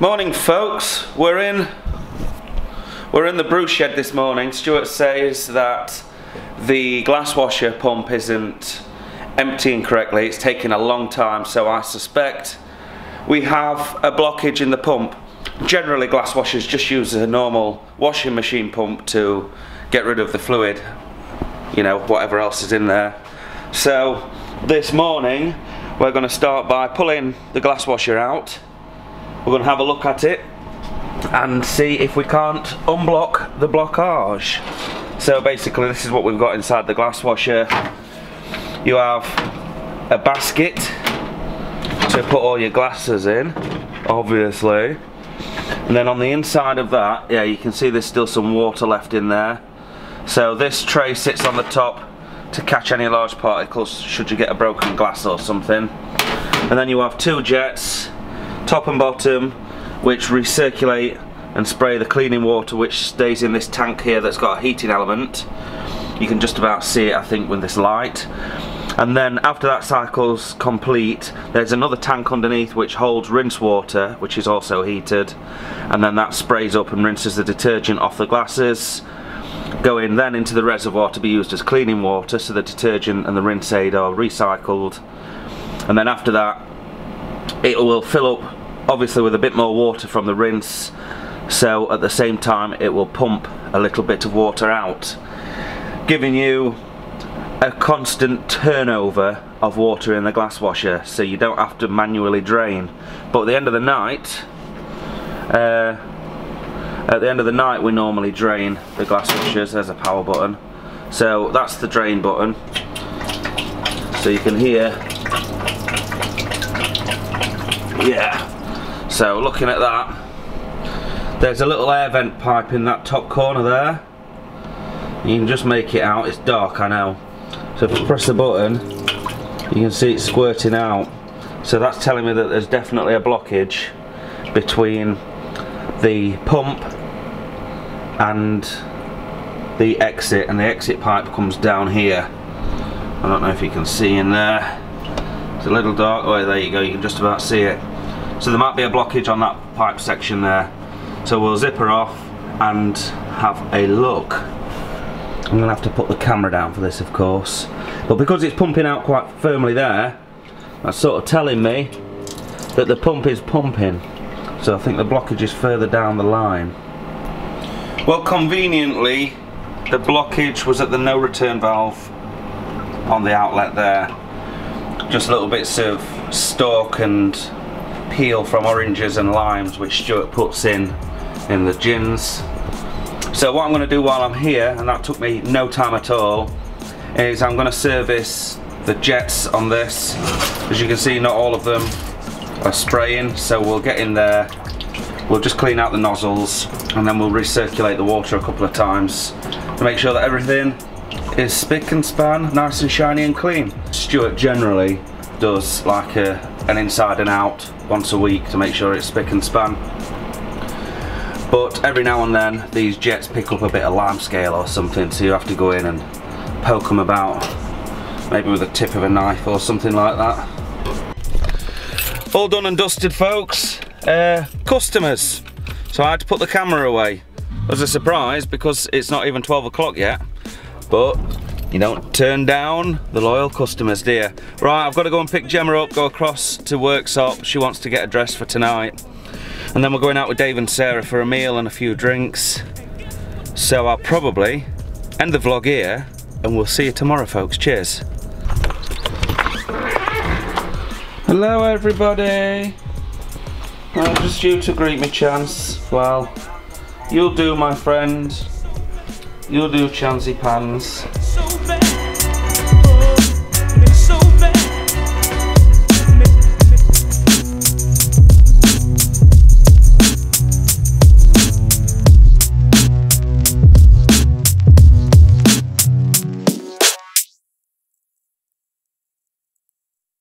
Morning folks, we're in we're in the brew shed this morning. Stuart says that the glass washer pump isn't emptying correctly. It's taking a long time, so I suspect we have a blockage in the pump. Generally glass washers just use a normal washing machine pump to get rid of the fluid, you know, whatever else is in there. So this morning we're going to start by pulling the glass washer out we're going to have a look at it and see if we can't unblock the blockage. So basically this is what we've got inside the glass washer. You have a basket to put all your glasses in, obviously. And then on the inside of that, yeah, you can see there's still some water left in there. So this tray sits on the top to catch any large particles should you get a broken glass or something. And then you have two jets top and bottom which recirculate and spray the cleaning water which stays in this tank here that's got a heating element. You can just about see it I think with this light. And then after that cycle's complete there's another tank underneath which holds rinse water which is also heated. And then that sprays up and rinses the detergent off the glasses going then into the reservoir to be used as cleaning water so the detergent and the rinse aid are recycled. And then after that it will fill up obviously with a bit more water from the rinse so at the same time it will pump a little bit of water out giving you a constant turnover of water in the glass washer so you don't have to manually drain. But at the end of the night uh, at the end of the night we normally drain the glass washers there's a power button. So that's the drain button. So you can hear yeah so looking at that, there's a little air vent pipe in that top corner there. You can just make it out, it's dark I know. So if I press the button, you can see it squirting out. So that's telling me that there's definitely a blockage between the pump and the exit and the exit pipe comes down here. I don't know if you can see in there. It's a little dark, oh there you go, you can just about see it. So there might be a blockage on that pipe section there. So we'll zip her off and have a look. I'm to have to put the camera down for this of course. But because it's pumping out quite firmly there, that's sort of telling me that the pump is pumping. So I think the blockage is further down the line. Well conveniently the blockage was at the no return valve on the outlet there. Just little bits of stalk and peel from oranges and limes which Stuart puts in in the gins. So what I'm going to do while I'm here, and that took me no time at all, is I'm going to service the jets on this. As you can see not all of them are spraying so we'll get in there, we'll just clean out the nozzles and then we'll recirculate the water a couple of times to make sure that everything is spick and span, nice and shiny and clean. Stuart generally does like a, an inside and out once a week to make sure it's spick and span. But every now and then these jets pick up a bit of lime scale or something so you have to go in and poke them about maybe with the tip of a knife or something like that. All done and dusted folks. Uh, customers. So I had to put the camera away. As a surprise because it's not even 12 o'clock yet. But you don't turn down the loyal customers, dear. Right, I've got to go and pick Gemma up, go across to Worksop. She wants to get a dress for tonight. And then we're going out with Dave and Sarah for a meal and a few drinks. So I'll probably end the vlog here and we'll see you tomorrow, folks. Cheers. Hello, everybody. I'm just you to greet me, Chance. Well, you'll do, my friend. You'll do, Chancey Pans.